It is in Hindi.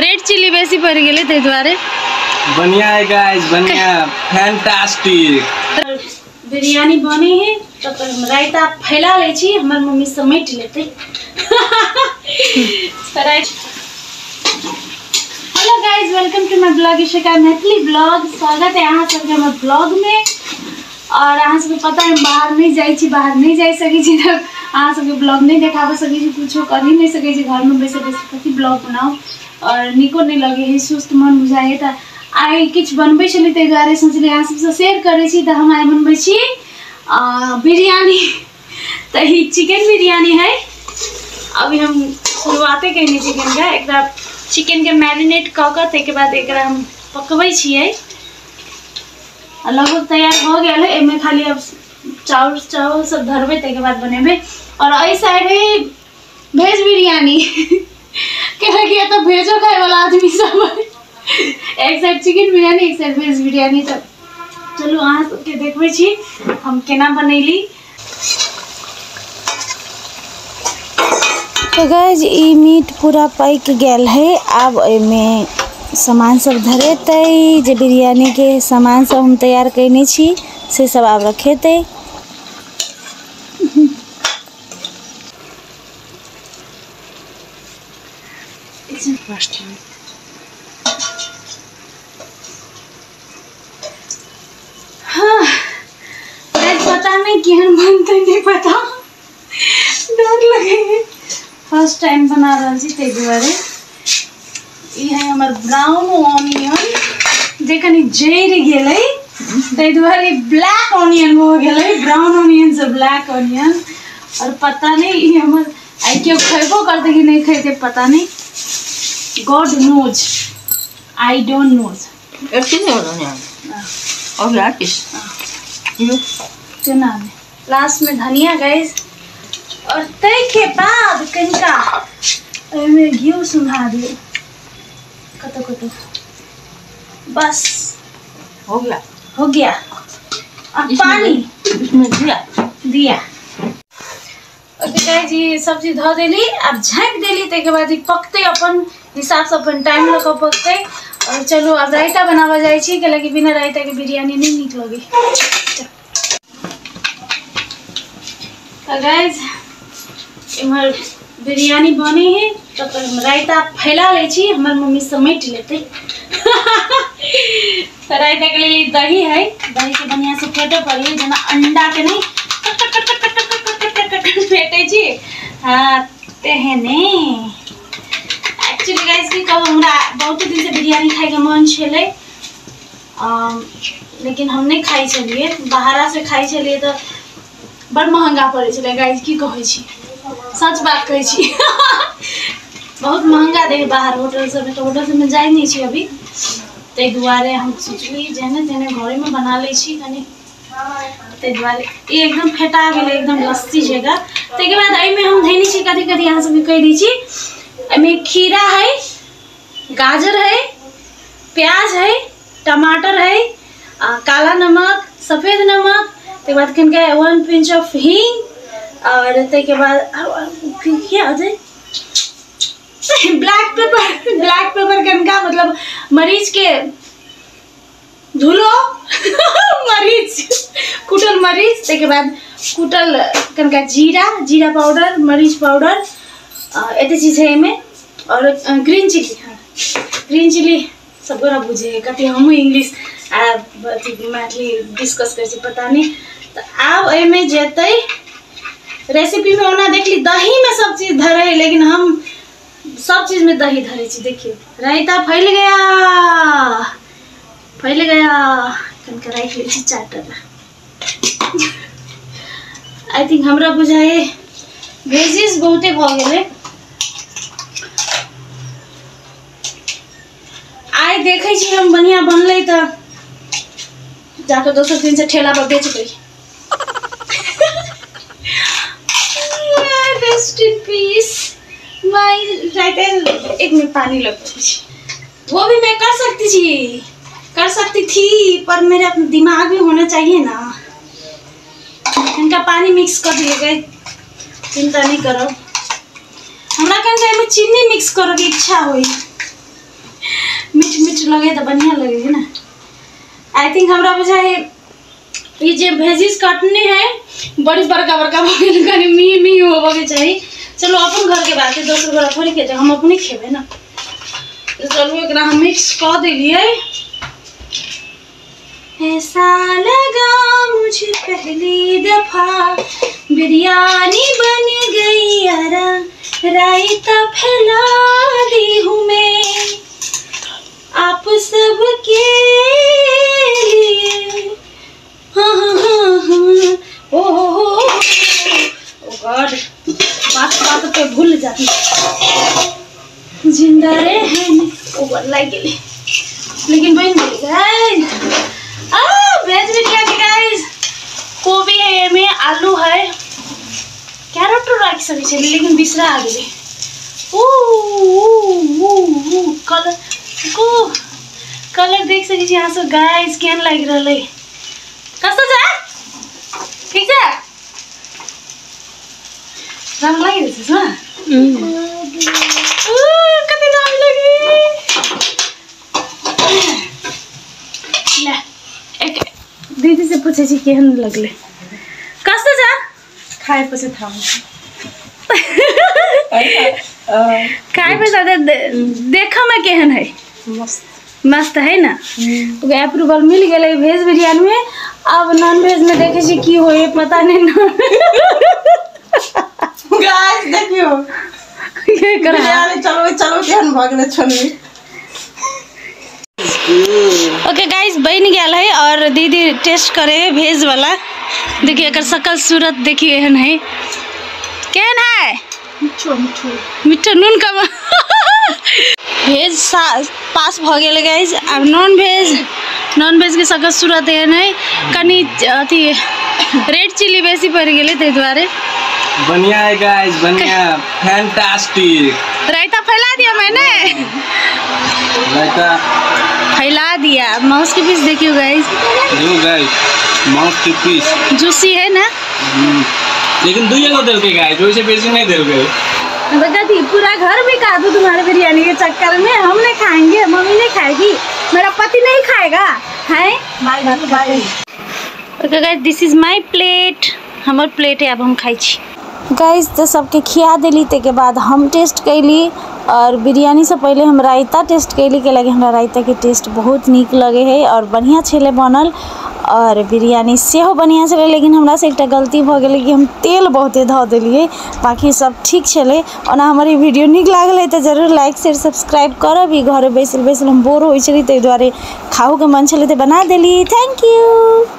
रेड चिली बेसी पड़ गेलै ताहि दुआरे। बढ़िया है गाइस बढ़िया। फैंटास्टिक बिरयानी बने है तब तक हम रायता फैला लै छी हमर मम्मी समेट लेतै। Hello guys welcome to my blog Ishika Maithili blog स्वागत है अहाँ सबके हमर ब्लॉग में। और अहाँ सबके पता है बाहर नहीं जाइ छी बाहर नहीं जाइ सकै छी तऽ अहाँ सबके ब्लॉग नहीं देखाबऽ सकै छी कुछो कर ही नहीं सकै छी घरमे बैसल बैसल कथी ब्लॉग और नीको नहीं लगे, है सुस्त मन बुझाइ है तऽ आइ किछु बनबै छलै ताहि सोचलियै अहाँ शेयर करै तऽ हम आइ बनबै बिरयानी। तऽ चिकन बिरयानी है। अभी हम शुरुआते कयने चिकन का, एकरा चिकन के मैरिनेट ताहिके बाद एकरा हम पकबै लगभग तैयार हो गेल है एहिमे खाली अब चाउर चाउर सब धरबै ताहिके बाद बनेबै। और साइड है, भेज बिरयानी। कैलाकि एतऽ भेजो खायवला आदमी सब। एक साइड चिकन बिरयानी, एक साइड भेज बिरयानी तऽ चलू अहाँ सबके देखबै छी? हम केना बनैली? तो गैज ई मीट पूरा पक गेल है। आब एहिमे सामान सब धरेतै। जे बिरयानी के सामान सब हम तैयार कैने छी, से सब आब रखेतै। हाँ आज पता नहीं केहन बनतै नहीं पता डर लगे फ़र्स्ट टाइम बना रहल छी ताहि दुआरे ई है हमर ब्राउन ऑनियन जे कनि जरि गेलै ताहि दुआरे ब्लैक ऑनियन हो गेलै ब्राउन ऑनियन से ब्लैक ऑनियन और पता नहीं ई हमर आई केओ खैबो करतै कि नहीं खैतै पता नहीं God knows I don't knows और लाकिस केना में लास्ट में धनिया गैस और तय के बाद कनिका एहिमे घी सुंघा दियो कतो कतो। बस। हो गया। हो गया। अब पानी? इसमें दिया। दिया। ओके गाइज़ ये सब्ज़ी धो देली अब झाँपि देली ताहिके बाद पकतै अपन हिसाब से अपन टाइम लग पकते और चलो, अब रायता बनावा जाए कैला लगे बिना रायता के बिरयानी नहीं निक लगे। इमर इम्हर बिरयानी बने है तो रायता फैला ले हमार मम्मी समेट लेते। रायता के लिए दही है दही के बढ़िया से फेटे पड़े जना अंडा के नहीं फेटे हाँ तेहने। एक्चुअली गाइज़ की कहू हमरा बहुत दिन से बिरयानी खाइके मन छलै। लेकिन हम नहीं खाई छलियै। बाहरा से खाई छलियै तऽ बड़ महँगा पड़े छलै। गाइज़ की कहै छी? सच बात कहै छी। बहुत महँगा दै बाहर होटल सबमे, तऽ होटल सबमे जाइ नहि छी अभी। ते दुआरे हम सोचली जेने तेने घरेमे बना ले छी कनि। ताहि दुआरे ई एकदम फेटा गेलै, एकदम लस्सी जगह ताहिके बाद एहिमे हम धैने छी कथी कथी अहाँ सबके कहि दै छी? एहिमे खीरा है गाजर है प्याज है टमाटर है आ, काला नमक सफ़ेद नमक ताहिके बाद कनिका वन पिंच ऑफ़ हींग और बाद आरो की- क्या होतै black pepper black pepper Kanika मतलब मरीच के धुलो मरीच कुटल मरीच ताहिके बाद कुटल कनिका जीरा जीरा पाउडर मरीच पाउडर एते चीज़ है एहिमे और ग्रीन चिली हाँ। ग्रीन चिली सब गोरा बुझे, कति हमहूँ इंग्लिश मैथिली डिस्कस कर पता नहीं तो आब एहिमे रेसिपी में ओना देख ली दही में सब चीज़ धरे, लेकिन हम सब चीज़ में दही धरे छी, देखियो। रायता फैल गया! फैल गया! कनिका राखि लै चाटल आई थिंक हमरा बुझाए भेजिस बहुते भऽ गेलै। आइ हम बढ़िआँ बनलै तऽ। जाकऽ दोसर दिन से ठेला पर बेचबै rest in peace my right एक मिनट पानी लग वो भी मैं कर सकती थी कर सकती थी, पर मेरे अपने दिमाग में होना चाहिए ना। इनका पानी मिक्स कर दिएगा चिंता नहीं करो। हमरा कन एहिमे चीनी मिक्स करे के इच्छा होई लगे तो बढ़िया लगेगी ना? आई थिंक हमरा बुझाए ये जे भेजिस काटने हैं, बड़ी बड़का बड़का भगे कनी मी मी होबे के चाहिए चलो, अपन घर के बात है दोसर घर थोड़ी के हम अपने खेबे ना। तो चलो एक हम मिक्स कर देलिए ऐसा लगा मुझे पहली दफ़ा, बिरयानी बन गई यारा रायता फैला दी हूँ मैं। आप सबके लिए। हाँ हाँ हाँ हाँ। ओ हो हो गॉड बात बात पे भूल जाती। ज़िंदा रहे गेले लेकिन बन गई गाइस आ वेज बिरयानी गाइस कोबी है एमे आलू है। कैरेट तो राख छै लेकिन बिसरा आ गेलै को कलर देखिसकेपछि आँसु गाय स्क्यान लागिरहलै कस्तो छ? ठिक छ? राम्रो लागिरहेछ कति दामी लाग्यो ल एक दिदी चाहिँ पछि केहन लाग्ले कस्तो छ? खाएपछि थाहा हुन्छ। खाएपछि देखामा केहन है? मस्त। मस्त है ना? अप्रूवल मिल गेलै भेज बिरयानी में। अब नॉन वेज में देखे छी की होय पता नहीं गाइस देखियो। ये करा चलबै चलबै केहन ओके गाइस बन गया है और दीदी टेस्ट करे भेज वाला। देखिए एकर शकल सूरत देखिए एहन है। केहन है? मिठो मिठो। मिठो नून का भेज पास भ गेल गाइस अब नॉन भेज नॉन भेज के शकल सूरत एहन है कनी अथी रेड चिली बेसी पड़ि गेलै ताहि दुआरे। बढ़िया है गाइस बढ़िया। फैंटास्टिक रायता फैला दिया मैंने। रायता। फैला दिया माउस के पीस देखियो गाइस देखो गाइस माउस के पीस। जूसी है ना? लेकिन दुइये गो देलकै गाइस वैसे बेसी नहीं देलकै। तो कहती पूरा घर में खा दू तुम्हारे बिरयानी के चक्कर में हम नहीं खाएँगे मम्मी नहीं खाएगी मेरा पति नहीं खाएगा है? Okay guys this is my plate हमारे प्लेट है अब हम खाई छी। गाइस तो सबके खिया दिली ते के बाद हम टेस्ट कैली। और बिरयानी से पहले हम रायता टेस्ट कैली के लगे। हमरा रायता के टेस्ट बहुत निक लगे है और बढ़िया छले बनल और बिरयानी सेहो बढ़िया छे लेकिन हमरा से एकटा गलती भऽ गेलै कि हम तेल बहुते धऽ देलिए बाकी सब ठीक छले। ओना हमारे वीडियो निक लागल है तऽ ज़रूर लाइक शेयर सब्सक्राइब करब। घरे बैसल बैसल हम बोर ताहि दुआरे खाहू के मन छलै तऽ बना देली। Thank you